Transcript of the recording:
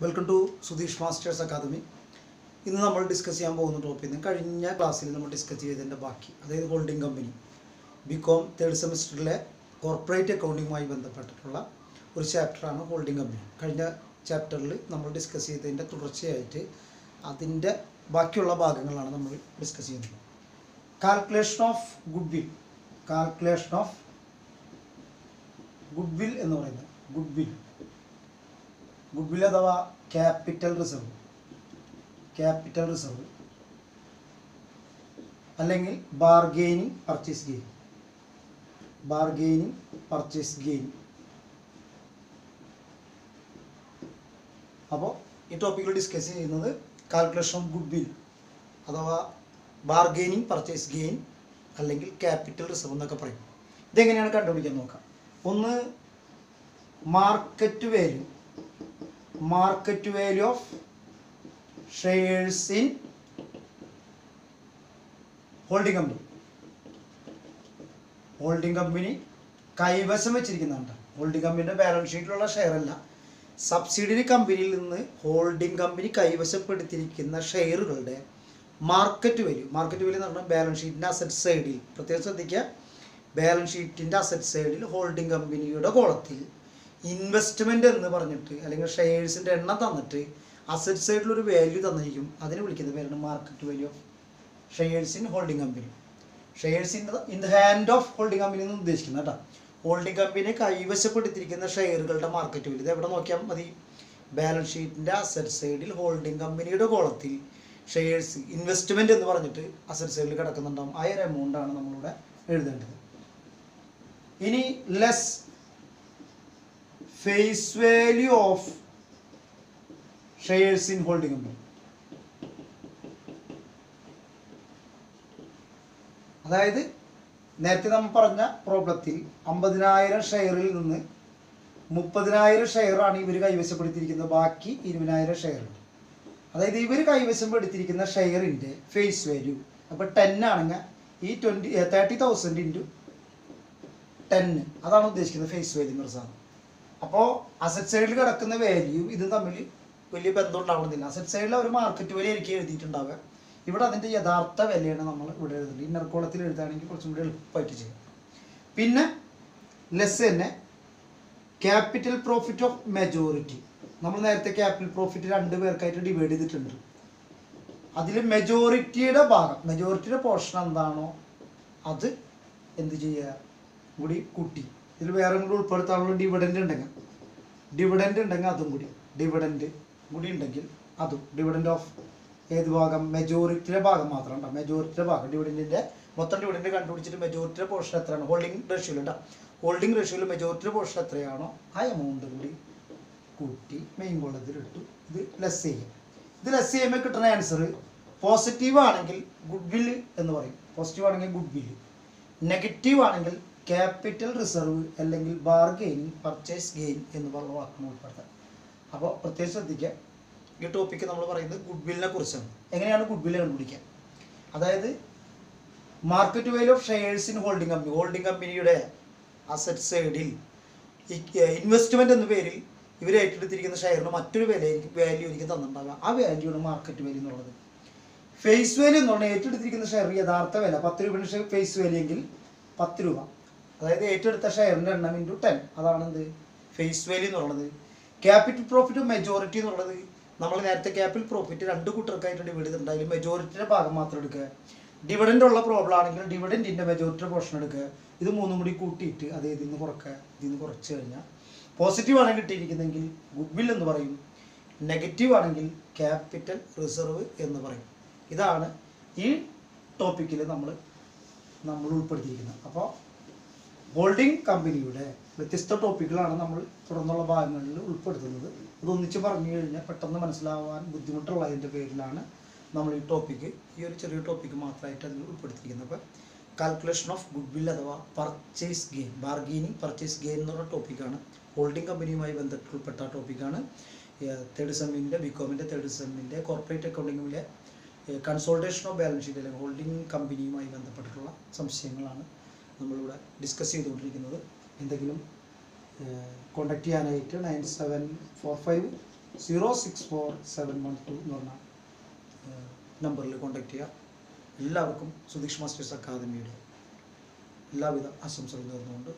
Welcome to Sudheesh masters academy ഇന്ന് നമ്മൾ discuss ചെയ്യാൻ പോകുന്ന ടോപ്പിക് കഴിഞ്ഞ ക്ലാസ്സിൽ നമ്മൾ ഡിസ്കസ് ചെയ്തതിന്റെ ബാക്കി അതായത് ഹോൾഡിംഗ് കമ്പനി ബികോം തേർഡ് സെമിസ്റ്ററിലെ കോർപ്പറേറ്റ് അക്കൗണ്ടിങ്ങുമായി ബന്ധപ്പെട്ടിട്ടുള്ള ഒരു ചാപ്റ്ററാണ് ഹോൾഡിംഗ് കമ്പനി കഴിഞ്ഞ ചാപ്റ്ററിൽ നമ്മൾ ഡിസ്കസ് ചെയ്തതിന്റെ തുടർച്ചയായിട്ട് അതിന്റെ ബാക്കിയുള്ള ഭാഗങ്ങളാണ് നമ്മൾ ഡിസ്കസ് ചെയ്യുന്നത്. Calculation of goodwill calculation of goodwill എന്ന് പറയുന്നത് ഗുഡ് വിൽ ഗുഡ് വിൽ അഥവാ ക്യാപിറ്റൽ റിസർവ്. Capital reserve. അല്ലെങ്കിൽ bargaining purchase gain. Bargaining purchase gain. അപ്പോൾ ഈ ടോപ്പിക്കിൽ ഡിസ്കസ് ചെയ്യുന്നത് കാൽക്കുലേഷൻ ഓഫ് ഗുഡ് വിൽ അഥവാ ബാർഗെയിനിങ് പർച്ചേസ് ഗെയിൻ അല്ലെങ്കിൽ ക്യാപിറ്റൽ റിസർവ് എന്നൊക്കെ പറയും. ഇതെങ്ങനെയാണ് കണ്ടുപിടിക്കാൻ നോക്കാം? ഒന്ന് market value. Market value of shares in holding company holding company കൈവശം വെച്ചിരിക്കുന്നതാണ് ഹോൾഡിംഗ് കമ്പനിയുടെ ബാലൻസ് ഷീറ്റിലുള്ള ഷെയർ അല്ല. സബ്സിഡിയറി കമ്പനിയിൽ നിന്ന് ഹോൾഡിംഗ് കമ്പനി കൈവശപ്പെടുത്തിയിരിക്കുന്ന ഷെയറുകളുടെ മാർക്കറ്റ് വാല്യൂ മാർക്കറ്റ് വാല്യൂ എന്ന് പറഞ്ഞാൽ ബാലൻസ് ഷീറ്റിന്റെ അസറ്റ് സൈഡിൽ പ്രത്യേകം ശ്രദ്ധിക്കുക. ബാലൻസ് ഷീറ്റിന്റെ അസറ്റ് സൈഡിൽ ഹോൾഡിംഗ് കമ്പനിയുടെ കോളത്തിൽ ഇൻവെസ്റ്റ്മെന്റ് എന്ന് പറഞ്ഞിട്ട് അല്ലെങ്കിൽ ഷെയർസിന്റെ എണ്ണം തന്നിട്ട് അസറ്റ് സൈഡിൽ ഒരു വാല്യൂ തന്നിരിക്കും. അതിന് വിളിക്കുന്ന പേരാണ് market value of shares in holding company shares in in the hand of holding company എന്ന് ഉദ്ദേശിക്കുന്നത് കേട്ടോ. ഹോൾഡിംഗ് കമ്പനി കൈവശപ്പെടുത്തിയിരിക്കുന്ന ഷെയറുകളുടെ മാർക്കറ്റ് വാല്യൂ ഇത് എവിടെ നോക്കിയാൽ മതി? ബാലൻസ് ഷീറ്റിന്റെ അസറ്റ് സൈഡിൽ ഹോൾഡിംഗ് കമ്പനിയുടെ കോളത്തിൽ ഷെയർസ് ഇൻവെസ്റ്റ്മെന്റ് എന്ന് പറഞ്ഞിട്ട് അസറ്റ് സൈഡിൽ കിടക്കുന്നുണ്ടാവും. ആ ഒരു എമൗണ്ടാണ് നമ്മളിവിടെ എഴുതേണ്ടത്. ഇനി less face value of shares in holding company അതായത് നേരത്തെ നമ്മൾ പറഞ്ഞ പ്രോബ്ലത്തിൽ അമ്പതിനായിരം ഷെയറിൽ നിന്ന് മുപ്പതിനായിരം ഷെയറാണ് ഇവർ കൈവശപ്പെടുത്തിയിരിക്കുന്നത് ബാക്കി ഇരുപതിനായിരം ഷെയർ അതായത് ഇവർ കൈവശം കൈവശപ്പെടുത്തിയിരിക്കുന്ന ഷെയറിന്റെ ഫേസ് വാല്യൂ അപ്പോൾ ടെൻ ആണെങ്കിൽ ഈ twenty thirty thousand into ten അതാണ് ഉദ്ദേശിക്കുന്നത് ഫേസ് വാല്യൂ എന്ന് സാധനം. അപ്പോൾ അസറ്റ് സൈഡിൽ കിടക്കുന്ന വാല്യൂ ഇതും തമ്മിൽ വലിയ ബന്ധം ഉണ്ടാവണമെന്നില്ല അസറ്റ് സൈഡിൽ ഒരു മാർക്കറ്റ് വില എനിക്ക് എഴുതിയിട്ടുണ്ടാവുക. ഇവിടെ അതിന്റെ യഥാർത്ഥ വിലയാണ് നമ്മൾ ഇവിടെ എഴുതുന്നത്. ഇന്നർ കോളത്തിൽ എഴുതുകയാണെങ്കിൽ കുറച്ചും കൂടി എളുപ്പമായിട്ട് ചെയ്യാം. പിന്നെ ലെസ് തന്നെ ക്യാപിറ്റൽ പ്രോഫിറ്റ് ഓഫ് മെജോറിറ്റി നമ്മൾ നേരത്തെ ക്യാപിറ്റൽ പ്രോഫിറ്റ് രണ്ട് പേർക്കായിട്ട് ഡിവൈഡ് ചെയ്തിട്ടുണ്ട്. അതിൽ മെജോറിറ്റിയുടെ ഭാഗം മെജോറിറ്റിയുടെ പോർഷൻ എന്താണോ അത് എന്ത് ചെയ്യുക? കൂടി കൂട്ടി. ഇതിൽ വേറെ കൂടി ഉൾപ്പെടുത്താനുള്ള ഡിവിഡൻഡ് ഉണ്ടെങ്കിൽ ഡിവിഡൻഡ് ഉണ്ടെങ്കിൽ അതും കൂടി. ഡിവിഡൻഡ് കൂടി ഉണ്ടെങ്കിൽ അതും. ഡിവിഡൻഡ് ഓഫ് ഏത് ഭാഗം? മെജോറിറ്റിയുടെ ഭാഗം മാത്രം ഉണ്ടോ മെജോറിറ്റിയുടെ ഭാഗം. ഡിവിഡന്റിന്റെ മൊത്തം ഡിവിഡൻഡ് കണ്ടുപിടിച്ചിട്ട് മെജോറിറ്റിയുടെ പോർഷൻ എത്രയാണ്? ഹോൾഡിംഗ് റേഷ്യോയിൽ ഉണ്ടാവും ഹോൾഡിംഗ് റേഷ്യോയിൽ മെജോറിറ്റിയുടെ പോർഷൻ എത്രയാണോ ആ എമൗണ്ട് കൂടി കൂട്ടി മെയിൻ കോളത്തിൽ ഇട്ടു. ഇത് ലെസ് ചെയ്യും ഇത് ലെസ് ചെയ്യുമ്പോൾ കിട്ടുന്ന ആൻസർ പോസിറ്റീവ് ആണെങ്കിൽ ഗുഡ് വിൽ എന്ന് പറയും. പോസിറ്റീവ് ആണെങ്കിൽ ഗുഡ് വിൽ നെഗറ്റീവ് ആണെങ്കിൽ ക്യാപിറ്റൽ റിസർവ് അല്ലെങ്കിൽ ബാർഗെയിൻ പർച്ചേസ് ഗെയിൻ എന്ന് പറഞ്ഞ വാക്കും ഉൾപ്പെടുത്താം. അപ്പോൾ പ്രത്യേകം ശ്രദ്ധിക്കുക. ഈ ടോപ്പിക്ക് നമ്മൾ പറയുന്നത് ഗുഡ് വില്ലിനെ കുറിച്ചാണ്. എങ്ങനെയാണ് ഗുഡ് വില്ല് കണ്ടുപിടിക്കുക? അതായത് market value of shares in holding company holding കമ്പനിയുടെ അസറ്റ് സൈഡിൽ ഇൻവെസ്റ്റ്മെന്റ് എന്ന പേരിൽ ഇവർ ഏറ്റെടുത്തിരിക്കുന്ന ഷെയറിന് മറ്റൊരു വില വാല്യൂ എനിക്ക് തന്നിട്ടുണ്ടാവുക. ആ വാല്യൂയാണ് മാർക്കറ്റ് വാല്യൂ എന്നുള്ളത്. ഫേസ് വാല്യൂ എന്ന് പറഞ്ഞാൽ ഏറ്റെടുത്തിരിക്കുന്ന ഷെയർ യഥാർത്ഥ വില പത്ത് രൂപയുടെ ഫേസ് വാല്യൂ എങ്കിൽ പത്ത് രൂപ. അതായത് ഏറ്റെടുത്ത ഷെയറിന്റെ എണ്ണം ഇന്റു ടെൻ അതാണ് എന്ത് ഫേസ് വാല്യൂ എന്നുള്ളത് ക്യാപിറ്റൽ പ്രോഫിറ്റ് മെജോറിറ്റി എന്നുള്ളത് നമ്മൾ നേരത്തെ ക്യാപിറ്റൽ പ്രോഫിറ്റ് രണ്ട് കൂട്ടർക്കായിട്ട് ഡിവൈഡ് ചെയ്തിട്ടുണ്ട്. മെജോറിറ്റിയുടെ ഭാഗം മാത്രം എടുക്കുക. ഡിവിഡന്റ് ഉള്ള പ്രോബ്ലം ആണെങ്കിൽ ഡിവിഡന്റിന്റെ മെജോറിറ്റി പോർഷൻ എടുക്കുക. ഇത് മൂന്നും കൂടി കൂട്ടിയിട്ട് അത് ഇതിൽ നിന്ന് കുറക്കുക? ഇതിൽ നിന്ന് കുറച്ച് കഴിഞ്ഞാൽ പോസിറ്റീവ് ആണ് കിട്ടിയിരിക്കുന്നതെങ്കിൽ ഗുഡ് വിൽ എന്ന് പറയും. നെഗറ്റീവ് ആണെങ്കിൽ ക്യാപിറ്റൽ റിസർവ് എന്ന് പറയും. ഇതാണ് ഈ ടോപ്പിക്കിൽ നമ്മൾ നമ്മൾ ഉൾപ്പെടുത്തിയിരിക്കുന്നത്. അപ്പോൾ ഹോൾഡിംഗ് കമ്പനിയുടെ വ്യത്യസ്ത ടോപ്പിക്കുകളാണ് നമ്മൾ തുടർന്നുള്ള ഭാഗങ്ങളിൽ ഉൾപ്പെടുത്തുന്നത്. അതൊന്നിച്ച് പറഞ്ഞു കഴിഞ്ഞാൽ പെട്ടെന്ന് മനസ്സിലാവാൻ ബുദ്ധിമുട്ടുള്ളതിന്റെ പേരിലാണ് നമ്മൾ ഈ ടോപ്പിക്ക് ഈ ഒരു ചെറിയ ടോപ്പിക്ക് മാത്രമായിട്ട് അതിൽ ഉൾപ്പെടുത്തിയിരിക്കുന്നത്. അപ്പോൾ കാൽക്കുലേഷൻ ഓഫ് ഗുഡ് വിൽ അഥവാ purchase gain bargaining purchase gain എന്ന് പറഞ്ഞ ടോപ്പിക്കാണ് ഹോൾഡിംഗ് കമ്പനിയുമായി ബന്ധപ്പെട്ട് ടോപ്പിക്കാണ് തേർഡ് സെമ്മിന്റെ ബികോമിന്റെ തേർഡ് സെമ്മിന്റെ കോർപ്പറേറ്റ് അക്കൗണ്ടിങ്ങിലെ കൺസോൾട്ടേഷൻ ഓഫ് ബാലൻസ് ഷീറ്റ് അല്ലെങ്കിൽ ഹോൾഡിംഗ് കമ്പനിയുമായി ബന്ധപ്പെട്ടിട്ടുള്ള സംശയങ്ങളാണ്. നമ്മളിവിടെ ഡിസ്കസ് ചെയ്തുകൊണ്ടിരിക്കുന്നത്. എന്തെങ്കിലും കോണ്ടാക്ട് ചെയ്യാനായിട്ട് nine seven four five zero six four seven one two എന്ന് പറഞ്ഞ നമ്പറിൽ കോണ്ടാക്ട് ചെയ്യുക. എല്ലാവർക്കും സുധീഷ് മാസ്റ്റേഴ്സ് അക്കാദമിയുടെ എല്ലാവിധ ആശംസകളും നേർന്നുകൊണ്ട്